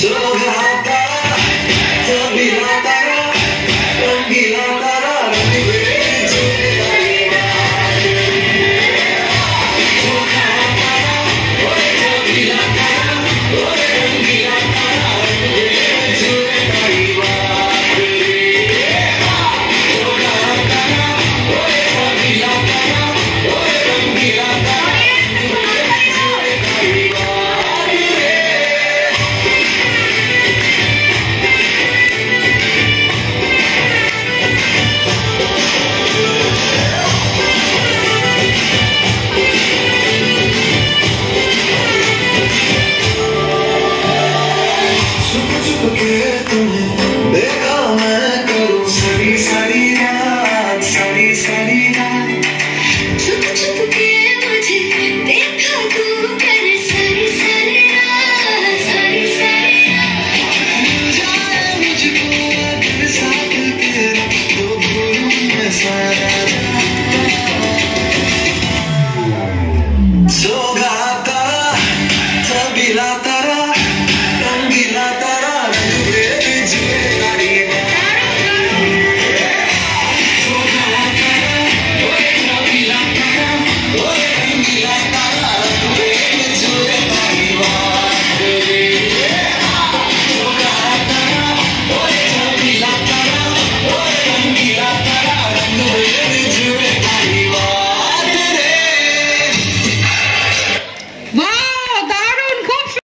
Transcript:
So inside